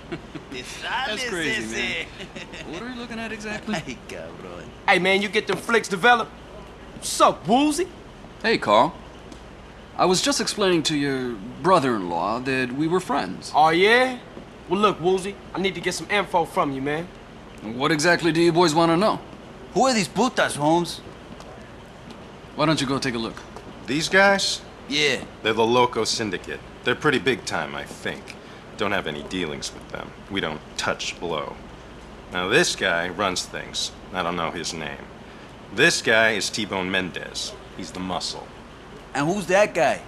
That's crazy, man. What are you looking at exactly? Ay, cabrón. Hey, man, you get them flicks developed? What's up, Woozie? Hey, Carl. I was just explaining to your brother-in-law that we were friends. Oh, yeah? Well, look, Woozie, I need to get some info from you, man. What exactly do you boys want to know? Who are these putas, Holmes? Why don't you go take a look? These guys? Yeah. They're the Loco Syndicate. They're pretty big time, I think. Don't have any dealings with them. We don't touch blow. Now, this guy runs things. I don't know his name. This guy is T-Bone Mendez. He's the muscle. And who's that guy?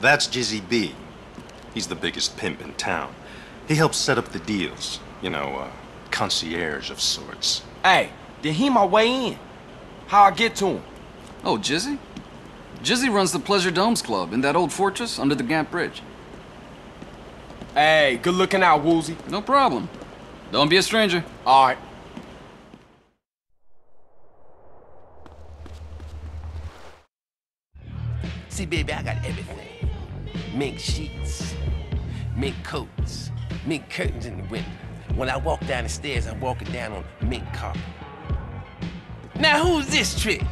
That's Jizzy B. He's the biggest pimp in town. He helps set up the deals. You know, uh, concierge of sorts. Hey, did he my way in? How I get to him? Oh, Jizzy? Jizzy runs the Pleasure Domes Club in that old fortress under the Gant Bridge. Hey, good looking out, Woozie. No problem. Don't be a stranger. All right. See, baby, I got everything. Mink sheets, mink coats, mink curtains in the window. When I walk down the stairs, I'm walking down on mink carpet. Now, who's this trick?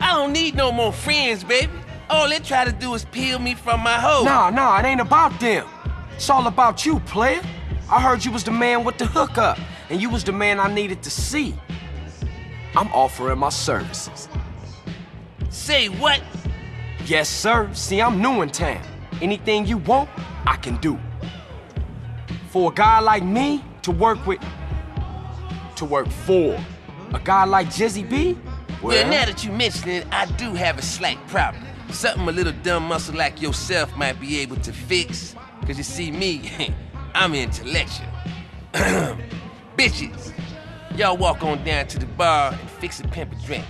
I don't need no more friends, baby. All they try to do is peel me from my hoe. Nah, nah, it ain't about them. It's all about you, player. I heard you was the man with the hookup, and you was the man I needed to see. I'm offering my services. Say what? Yes, sir. See, I'm new in town. Anything you want, I can do. For a guy like me to work with, to work for, a guy like Jizzy B, Well, now that you mention it, I do have a slight problem. Something a little dumb muscle like yourself might be able to fix. Cause you see me, I'm intellectual. Bitches, y'all walk on down to the bar and fix a pimp a drink.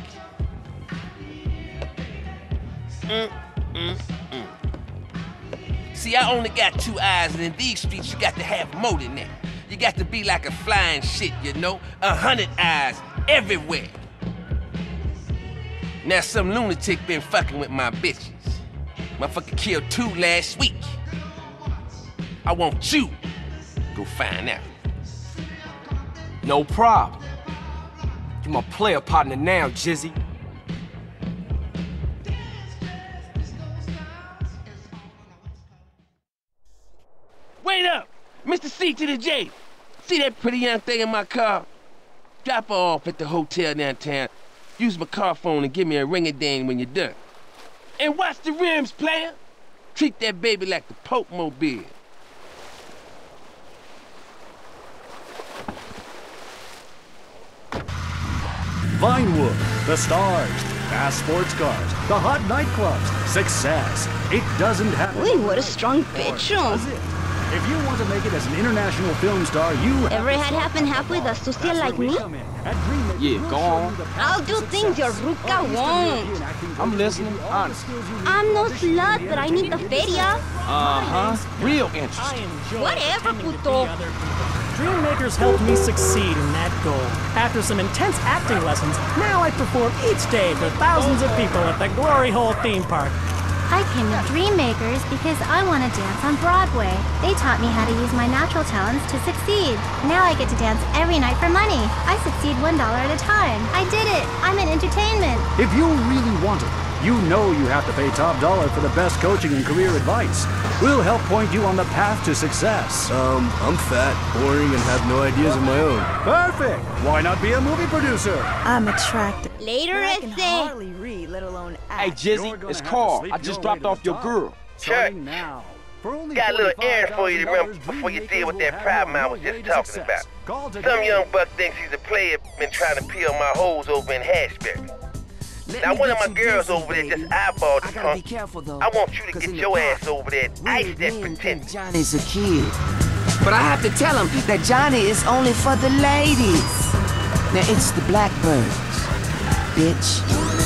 Mm, mm, mm. See, I only got two eyes, and in these streets, you got to have more than that. You got to be like a flying shit, you know? A hundred eyes everywhere. Now some lunatic been fucking with my bitches. Motherfucker killed two last week. I want you go find out. no problem. You my player partner now, Jizzy. Wait up! Mr. C to the J. See that pretty young thing in my car? Drop her off at the hotel downtown. Use my car phone and give me a ring-a-ding when you're done. And watch the rims, player. Treat that baby like the Pope Mobile. Vinewood, the stars, fast sports cars, the hot nightclubs, success. It doesn't happen. Uy, what a strong bedroom. Does it? If you want to make it as an international film star, you Ever had half and half with a sucia like me? Yeah, go on. I'll do things your ruca won't. I'm listening, honest. I'm no slut, but I need the feria. Uh-huh. Real interest. Whatever, puto. Dreammakers helped me succeed in that goal. After some intense acting lessons, now I perform each day for thousands of people at the Glory Hole theme park. I came to Dreammakers because I want to dance on Broadway. They taught me how to use my natural talents to succeed. Now I get to dance every night for money. I succeed one dollar at a time. I did it. I'm in entertainment. If you really want it, you know you have to pay top dollar for the best coaching and career advice. We'll help point you on the path to success. Um, I'm fat, boring, and have no ideas of my own. Perfect! Why not be a movie producer? I'm attracted. Later, I can ese. hardly read, let alone Hey, act. You're Jizzy, it's Carl. I just dropped off your top. girl. Starting now. For only Got a little errand for you to remember before you deal with that problem I was just no way to talking about. Some young buck thinks he's a player, been trying to peel my hoes over in Hashbury. Now one of my girls over there just eyeballed the punk. careful though. I want you to get your ass over there and ice that pretender. Johnny's a kid. But I have to tell him that Johnny is only for the ladies. Now it's the Blackbirds, bitch.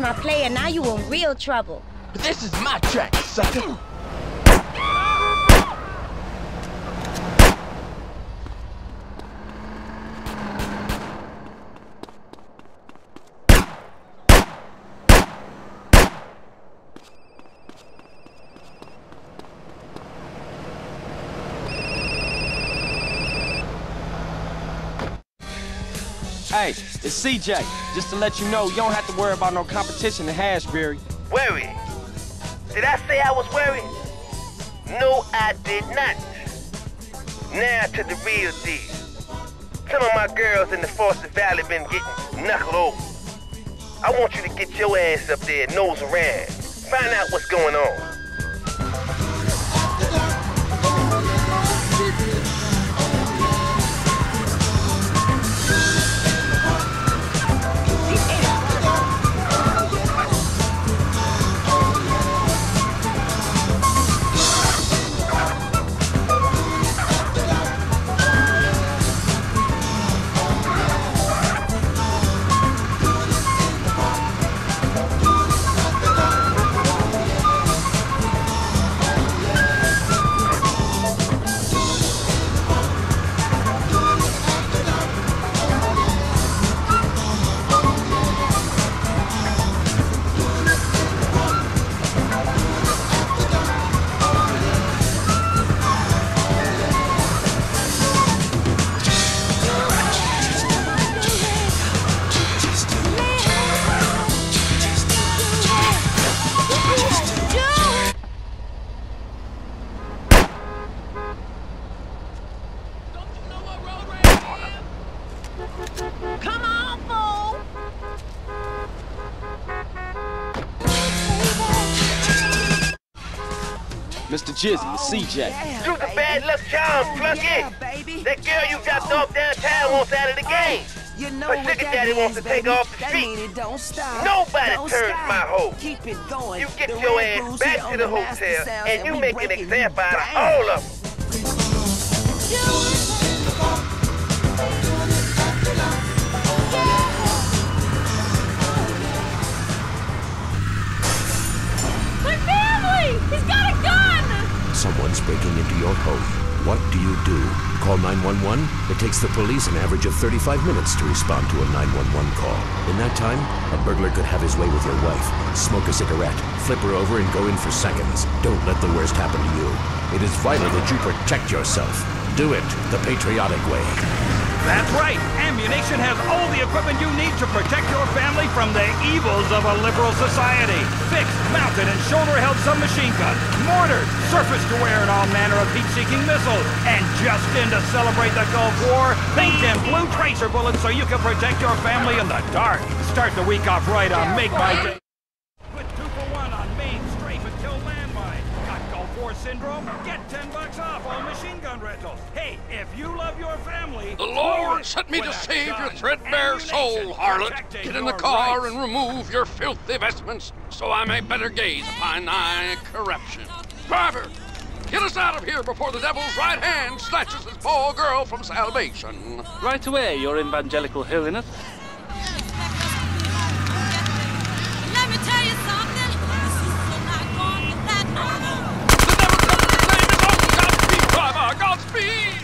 My player, now you in real trouble. This is my track, sucker. Hey, it's CJ. Just to let you know, you don't have to worry about no competition in Hashbury. Worried? Did I say I was worried? No, I did not. Now to the real deal. Some of my girls in the Foster Valley been getting knuckle over. I want you to get your ass up there, nose around. Find out what's going on. Mr. Jizzy, it's CJ. Oh, yeah, You the bad luck charm, flunky. That girl you dropped oh. off downtown wants out of the oh, game. You know But sugar that daddy wants means, to take off the That street. don't stop. Nobody Don't turns stop. my hoe. Keep it going. You get The your ass back to the hotel Sounds, and you make an example out of all of them. Breaking into your home. What do you do? Call 911? It takes the police an average of 35 minutes to respond to a 911 call. In that time, a burglar could have his way with your wife, smoke a cigarette, flip her over, and go in for seconds. Don't let the worst happen to you. It is vital that you protect yourself. Do it the patriotic way. That's right. Ammu-Nation has all the equipment you need to protect your family from the evils of a liberal society. Fixed, mounted, and shoulder-held submachine guns, mortars, surface-to-air, and all manner of heat-seeking missiles. And just in to celebrate the Gulf War, pink and blue tracer bullets so you can protect your family in the dark. Start the week off right on Make My Day. Put two for one on main strafe and kill landmine. Got Gulf War syndrome? Get ten bucks off all machine gun rentals. Hey, if you love your family, The Lord sent me to save your threadbare soul, harlot. Get in the car and remove your filthy vestments, so I may better gaze upon thy corruption. Driver, get us out of here before the devil's right hand snatches this poor girl from salvation. Right away, your evangelical holiness. Let me tell you something. This is not going with that Driver, Godspeed!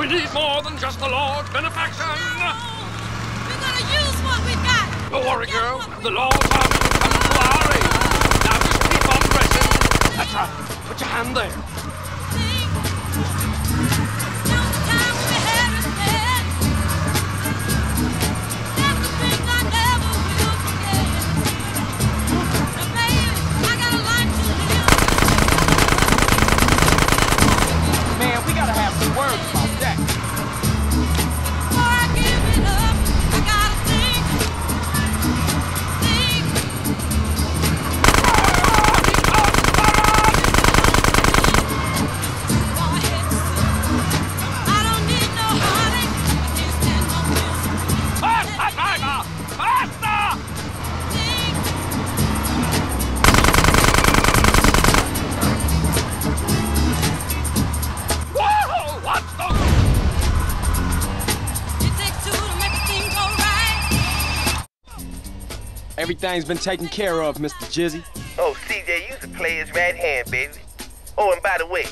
We need more than just the Lord's benefaction. We're gonna use what we worry, girl. The Lord's army will come to our aid. Now just keep on pressing. That's right. Put your hand there. Everything's been taken care of, Mr. Jizzy. Oh, CJ, you's the player's right hand, baby. Oh, and by the way,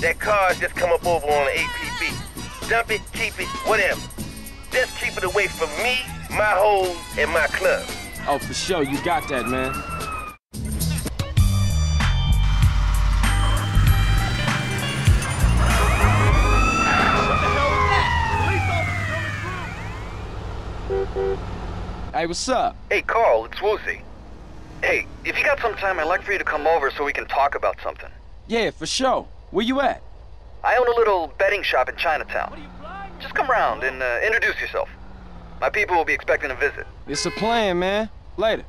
that car's just come up over on the APB. Dump it, keep it, whatever. Just keep it away from me, my hoes, and my club. Oh, for sure, you got that, man. Hey, what's up? Hey, Carl, it's Woozie. Hey, if you got some time, I'd like for you to come over so we can talk about something. Yeah, for sure. Where you at? I own a little betting shop in Chinatown. Just come round and uh, introduce yourself. My people will be expecting a visit. It's a plan, man. Later.